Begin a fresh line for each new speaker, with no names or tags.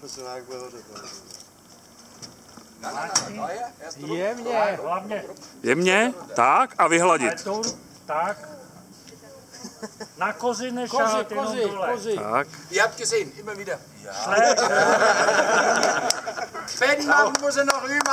Profesionální bude hodit.
Jemně. Hlavně.
Jemně, tak a vyhladit.
Ale tou, tak. Na kozy
Kozy,
nešát, jenom
kozy,
dole.
kozy.
Tak.
Ihr habt gesehen, immer wieder.
Ja.
Wenn man muss er noch üben,